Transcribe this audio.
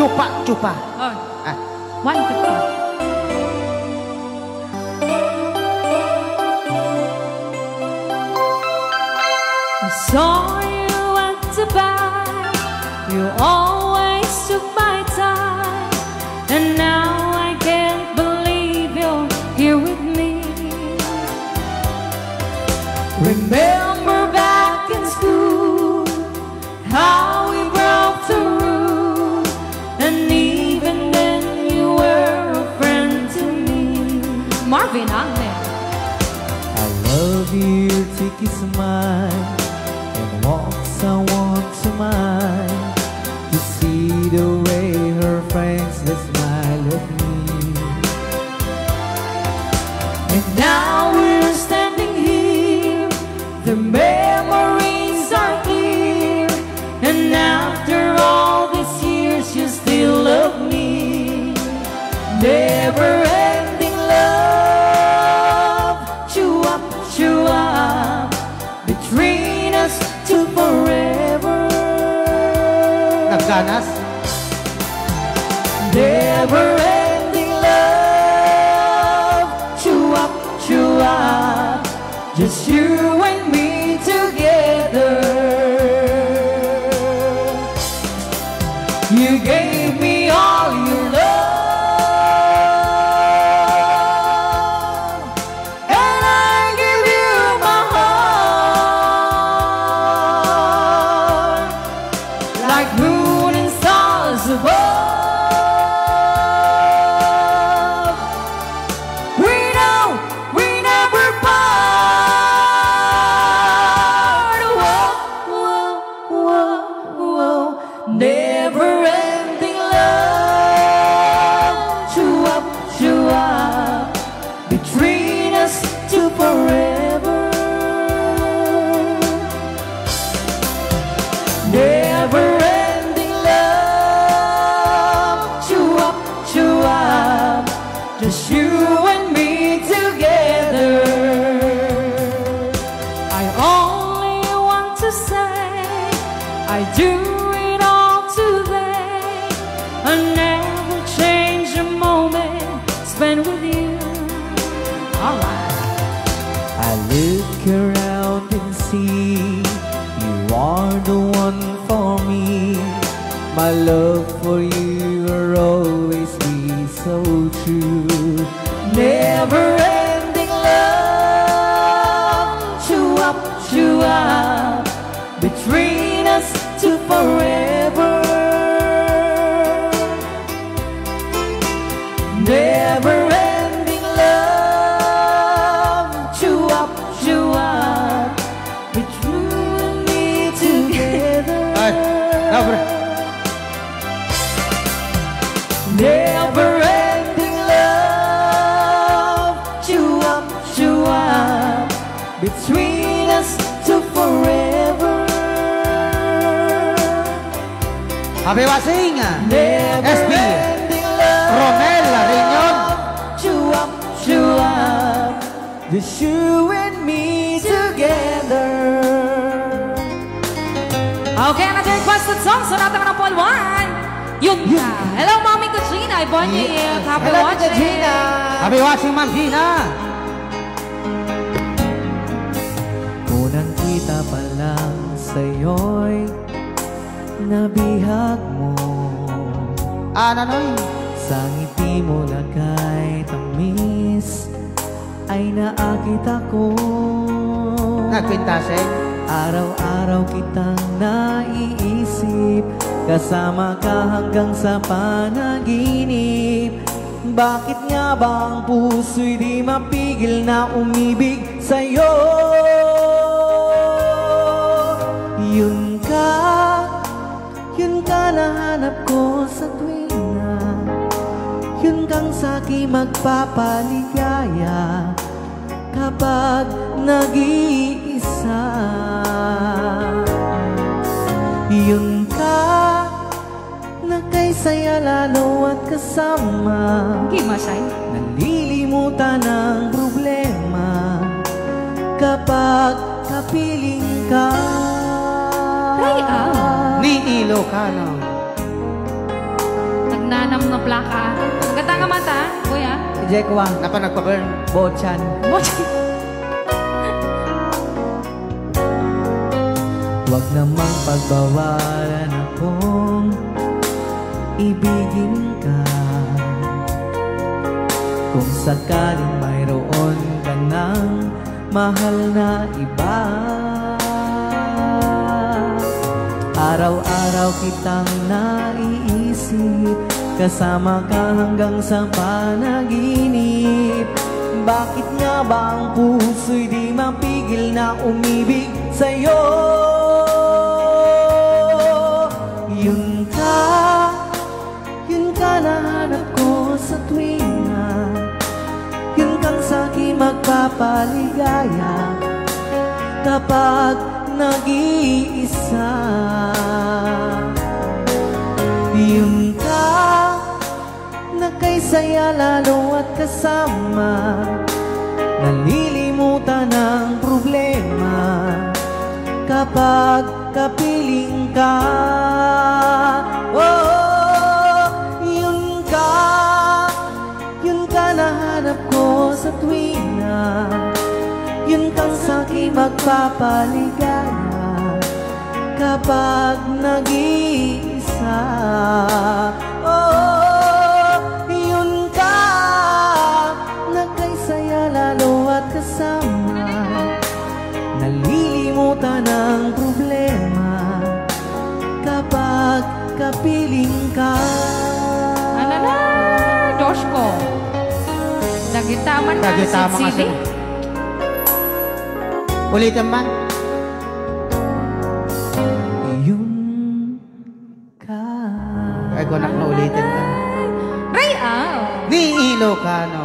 Chupa, chupa. Oh. Ah. One, two, three. I saw you at the bar. You always took my time, and now I can't believe you're here with me. Remember I love you, take your smile And walks I want to mine. To see the way her friends they smile at me. And now Nagganas. Never ending love, chew up, chew up, just you and Never ending love. Chew up, chew up. Between us to forever. Never ending love. Chew up, chew up. Just you and me together. I only want to say I do. I never change a moment spent with you. Alright. I look around and see You are the one for me My love for you will always be so true Never ending love. Chew up, chew up. Between us to forever. Between us to forever. Happy Wasing. Never SB. ending love. Romel Ariñon. Chew up, chew up. Just you and me together. Okay, another requested song sa natin ng Paul One. Yung ka. Hello, Mommy Katrina. Ibon niya. Happy Hello, watching. Tita Gina. Happy watching, Ma'am Gina. Unang kita pa lang sa'yo'y nabihag mo Ah, nanoy. Sa ngiti mo lagay tamis ay naakit ako Nagpintasin. Araw-araw kitang naiisip Kasama ka hanggang sa panaginip Bakit nga ba ang puso'y di mapigil na umibig sa'yo? Yun kang sa'ki magpapaligaya Kapag nag-iisa Yun ka na kay saya lalo at kasama Gimasay. Nalilimutan ang problema Kapag kapiling ka Ay, ah. Ni Ilocano. Nga plaka. Ganda nga mata, kuya. Jekwa, Napa nagpa-burn. Bochan. Bochi. Huwag namang pagbawalan akong ibigin ka Kung sakaling mayroon ka ng mahal na iba Araw-araw kitang naiisip Kasama ka hanggang sa panaginip. Bakit nga ba ang puso'y di mapigil na umibig sa'yo? Yun ka, yun ka na hanap ko sa tuwinga Yun kang sa'kin magpapaligaya. Kapag nag-iisa. Yun saya lalo at kasama. Nalilimutan ang problema. Kapag kapiling ka Oh, yun ka Yun ka na hanap ko sa tuwina Yun kang sa'kin magpapaligaya Kapag nag-iisa Oh, kapiling ka Ano na, Doshko. Nagitaman na Nagitama si ka Sili. sa... Ulitin man. Yun ka Ay, ko na ulitin ka. Ray, ah. Ni Ilocano.